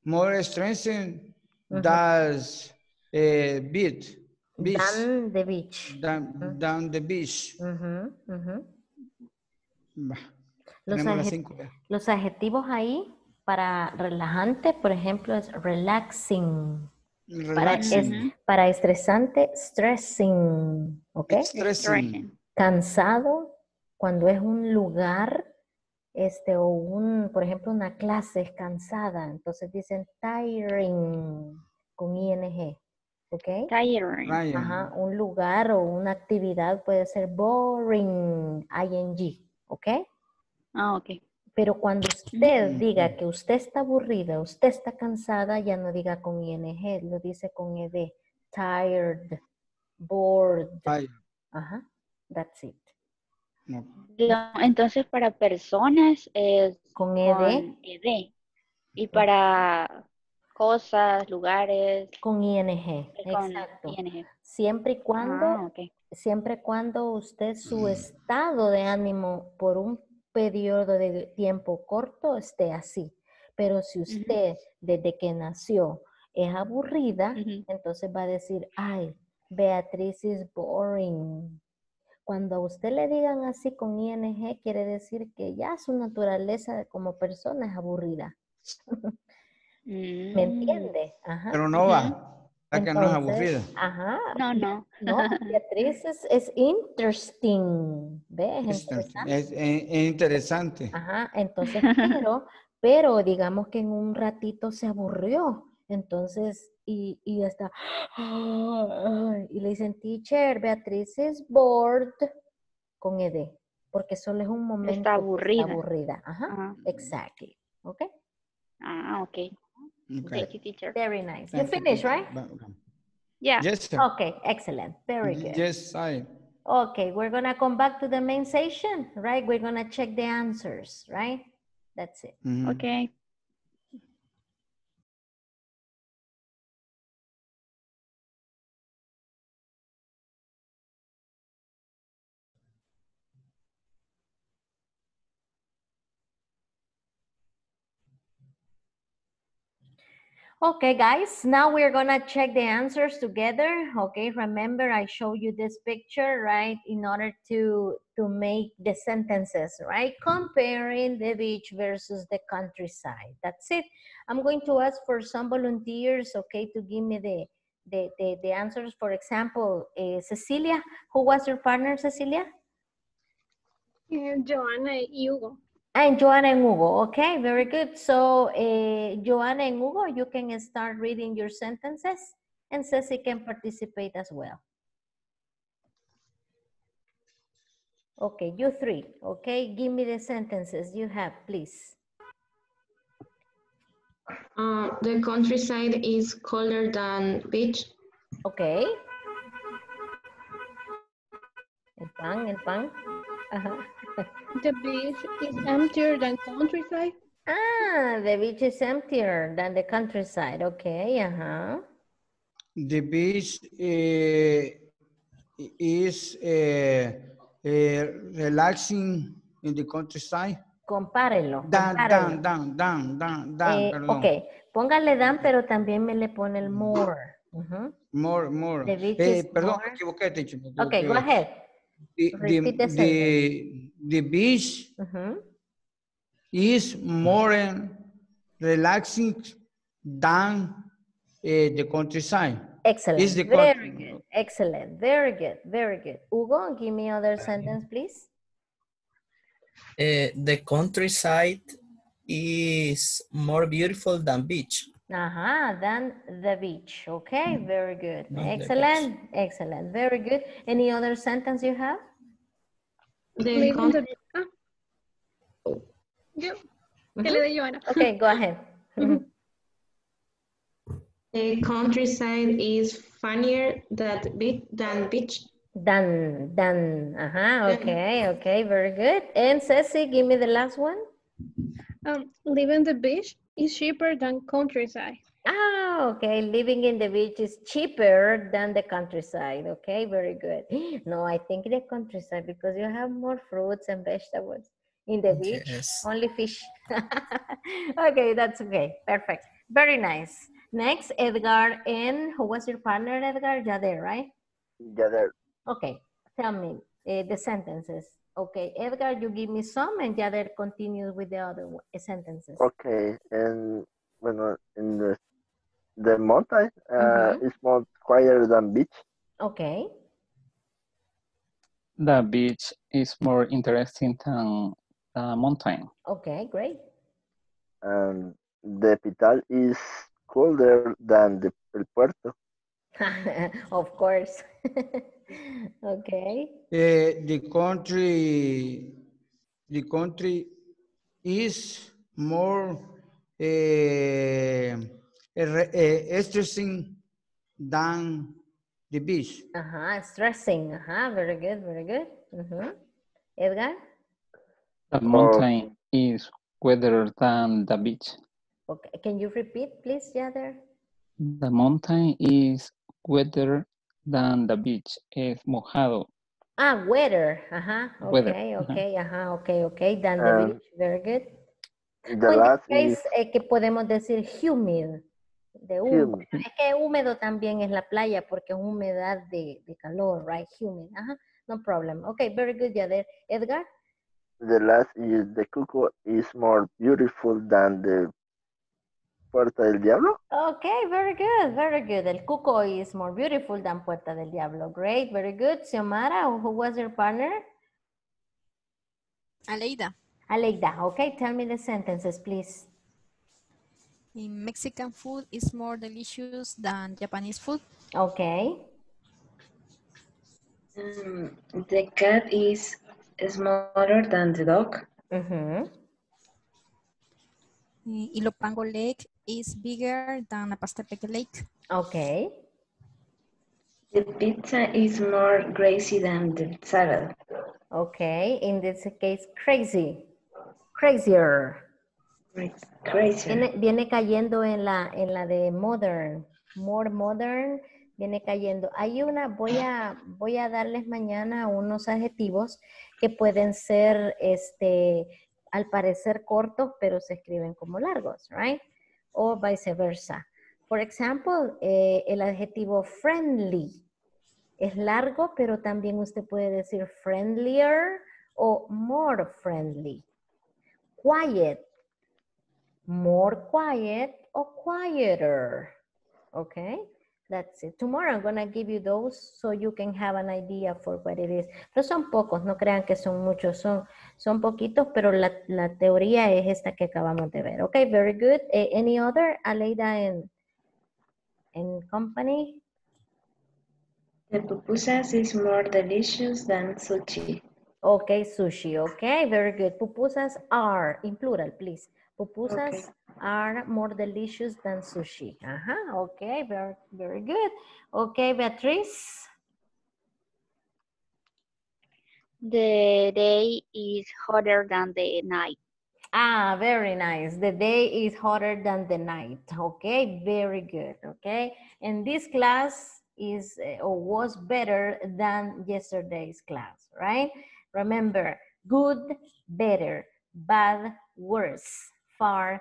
more stressing Ujú. das eh, beach, beach, than the beach. than, than the beach. Ujú, ujú. Bah, Los, tenemos las adje- cinco ya. los adjetivos ahí para relajante, por ejemplo, es relaxing. Para, es- para estresante, stressing. ¿Ok? stressing, Cansado, cuando es un lugar, este, o un, por ejemplo, una clase es cansada, entonces dicen tiring con ing. ¿Ok? Tiring. Ajá, un lugar o una actividad puede ser boring, ing. ¿Ok? Ah, ok. Pero cuando usted Mm. diga que usted está aburrida, usted está cansada, ya no diga con ing, lo dice con ed. Tired, bored. Ay, Ajá, that's it. no. Entonces, para personas es Con ed, con ed. Y para cosas, lugares, con ing. con Exacto. ing. Siempre y cuando, Ah, ok. siempre y cuando usted su estado de ánimo por un periodo de tiempo corto esté así. Pero si usted desde que nació es aburrida, entonces va a decir, ay, Beatriz is boring. Cuando a usted le digan así con ing, quiere decir que ya su naturaleza como persona es aburrida. ¿Me Mm. entiende? Ajá. Pero no va. La que no es aburrida. Ajá. No, no. No, Beatriz es, es interesting. ¿Ves? Es, Interesante. es- es interesante. Ajá, entonces, pero, pero digamos que en un ratito se aburrió. Entonces, y, y está, y le dicen, teacher, Beatriz is bored con ed, porque solo es un momento que aburrida. aburrida. Ajá, Ah. exactly. Okay, Ah, ok. Okay. Thank you, teacher. very nice. You Thank you, finished, right? Yeah. Yes, sir. Okay, excellent. Very good. Yes, I. Okay, we're gonna come back to the main session, right? We're gonna check the answers, right? That's it. Mhm. Okay. Okay, guys, now we're gonna check the answers together. Okay, remember I showed you this picture, right? In order to, to make the sentences, right? Comparing the beach versus the countryside. That's it. I'm going to ask for some volunteers, okay, to give me the, the, the, the answers. For example, eh, Cecilia, who was your partner, Cecilia? Eh, Joana Hugo. And Joanna and Hugo, okay, very good. So, uh, Joanna and Hugo, you can start reading your sentences and Ceci can participate as well. Okay, you three, okay, give me the sentences you have, please. Uh, the countryside is colder than beach. Okay. El pan, el pan. The beach is emptier than countryside. Ah, the beach is emptier than the countryside. Okay, uh-huh. The beach eh, is eh, relaxing in the countryside. Compárelo. Dan, compárelo. dan, dan, dan, dan, dan, Eh, perdón. ok, póngale dan, pero también me le pone el more. More, more. The beach Eh, is perdón, more. me equivoqué, teacher. Ok, go ahead. The, the, the the, the beach Ujú. is more relaxing than eh, the countryside. Excellent. Is the very country- good. Excellent. Very good. Very good. Hugo, give me other sentence, please. Eh, the countryside is more beautiful than beach. Uh-huh, than the beach. Okay, very good. Than the Excellent. Excellent. Very good. Any other sentence you have? The Leaving the- ah. Yo, que le dé yo, Ana. Okay, go ahead. The countryside is funnier than beach than beach. Done, done. Uh-huh, okay, okay, very good. And Ceci, give me the last one. Um, living the beach is cheaper than countryside. Ah, okay. Living in the beach is cheaper than the countryside. Okay, very good. No, I think the countryside because you have more fruits and vegetables. In the beach, Yes. only fish. okay, that's okay. Perfect. Very nice. Next, Edgar and who was your partner, Edgar? Jader, right? Yeah, there. Okay, tell me uh, the sentences. Okay, Edgar, you give me some and Jader continues with the other sentences. Okay, and bueno, in the the mountain uh, Mhm. is more quieter than beach. Okay. The beach is more interesting than the mountain. Okay, great. and the capital is colder than the el puerto. of course. okay. Eh, the country, the country is more eh, eh, eh, stressing than the beach. Uh-huh. Stressing. Uh-huh. Very good. Very good. Mhm. Edgar? The mountain is wetter than the beach. Okay. Can you repeat, please, Jader? The mountain is wetter than the beach. Es mojado. Ah, weather. Ajá. Weather, Okay, ajá. okay, ajá, okay, okay. Than the Um, beach. Very good. The Well, last is eh, que podemos decir humid. De húmedo. humid. Es que húmedo también es la playa porque es humedad de, de calor, right? Humid. Ajá. No problem. Okay, very good, Jader. Edgar? The last is the cuckoo is more beautiful than the Puerta del Diablo. Okay, very good, very good. El cuco is more beautiful than Puerta del Diablo. Great, very good. Xiomara, who was your partner? Aleida, Aleida. Okay, tell me the sentences, please. in Mexican food is more delicious than Japanese food. Okay. Um, the cat is smaller than the dog. Mhm. Eh, Ilopango Lake is bigger than Apastepeque Lake. Okay. The pizza is more greasy than the salad. Okay, in this case, crazy. Crazier. Crazy. Viene, viene cayendo en la, en la de modern. More modern. Viene cayendo. Hay una, voy a, voy a darles mañana unos adjetivos que pueden ser, este, al parecer cortos, pero se escriben como largos, right? O viceversa. Por ejemplo, eh, el adjetivo friendly es largo, pero también usted puede decir friendlier o more friendly. Quiet, more quiet or quieter. Okay, that's it. Tomorrow I'm going to give you those so you can have an idea for what it is. Pero son pocos, no crean que son muchos, son, son poquitos, pero la, la teoría es esta que acabamos de ver. Okay, very good. Eh, any other, Aleida and, and company? The pupusas is more delicious than sushi. Okay, sushi. Okay, very good. Pupusas are, in plural, please. Pupusas Okay. Are more delicious than sushi. Uh-huh. Okay, very, very good. Okay, Beatriz. The day is hotter than the night. Ah, very nice. The day is hotter than the night. Okay, very good. Okay, and this class is uh, or was better than yesterday's class, right? Remember, good, better, bad, worse, far,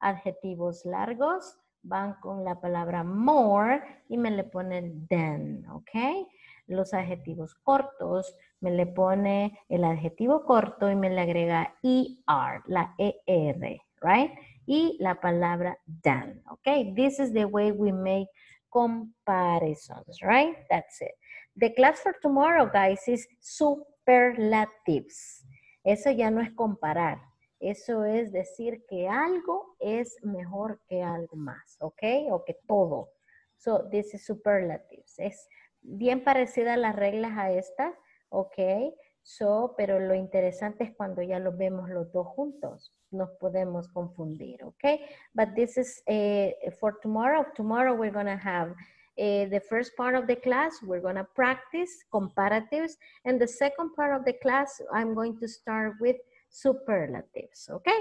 Adjetivos largos van con la palabra more y me le ponen than, ¿ok? Los adjetivos cortos me le pone el adjetivo corto y me le agrega ER, la ER, right? y la palabra than. Okay, this is the way we make comparisons, right? That's it. The class for tomorrow, guys, is superlatives. Eso ya no es comparar. Eso es decir que algo es mejor que algo más, ¿ok? O que todo. So, this is superlatives. Es bien parecida a las reglas a esta, ¿ok? So, pero lo interesante es cuando ya los vemos los dos juntos. Nos podemos confundir, ¿ok? But this is eh, for tomorrow. Tomorrow we're going to have eh, the first part of the class, we're going to practice comparatives. And the second part of the class, I'm going to start with superlatives, okay?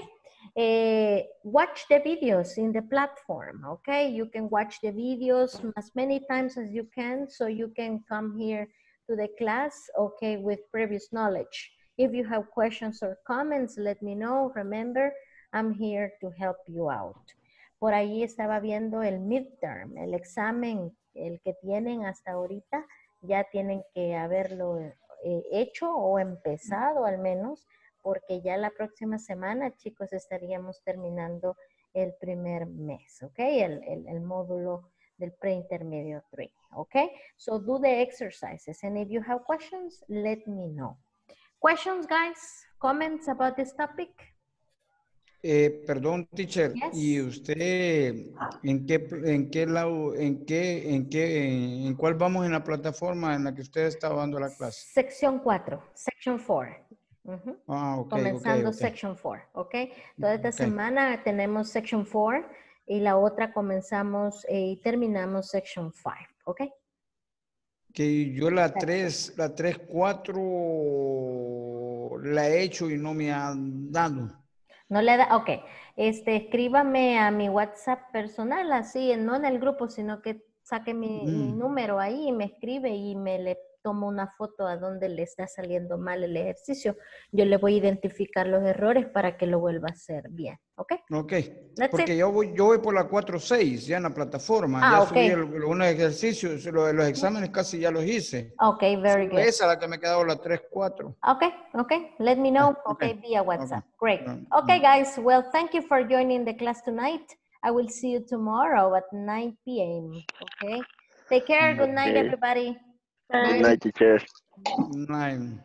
Eh, watch the videos in the platform, okay? You can watch the videos as many times as you can so you can come here to the class, okay, with previous knowledge. If you have questions or comments, let me know. Remember, I'm here to help you out. Por ahí estaba viendo el midterm, el examen, el que tienen hasta ahorita, ya tienen que haberlo eh, hecho o empezado al menos porque ya la próxima semana, chicos, estaríamos terminando el primer mes, ¿ok? El, el, el módulo del preintermedio 3, ¿ok? So do the exercises, and if you have questions, let me know. Questions, guys? Comments about this topic? Eh, perdón, teacher, Yes. ¿y usted en qué, en qué lado, en qué, en qué, en cuál vamos en la plataforma en la que usted está dando la clase? Sección 4, section 4. Ujú. Ah, ok, ok, Comenzando ok. section 4, ¿ok? Toda esta semana tenemos section 4 y la otra comenzamos eh, y terminamos section 5, ¿ok? Que yo la 3, la 3, 4 la he hecho y no me han dado. No le da, ok. Este, escríbame a mi WhatsApp personal, así, no en el grupo, sino que saque mi, mi Mm. número ahí y me escribe y me le tomo una foto a donde le está saliendo mal el ejercicio. Yo le voy a identificar los errores para que lo vuelva a hacer bien, ¿ok? Ok, That's porque it. yo voy, yo voy por la 4-6 ya en la plataforma. Ah, ya ok. subí algunos ejercicios, lo- los exámenes casi ya los hice. Ok, very good. Esa la que me ha quedado la 3-4. Okay, okay. Let me know. Ah, Okay, okay. via WhatsApp. Great. Um, Okay, guys. Well, thank you for joining the class tonight. I will see you tomorrow at 9 p.m. Okay. Take care. Good night, Okay. everybody. Good night, teacher. Nine.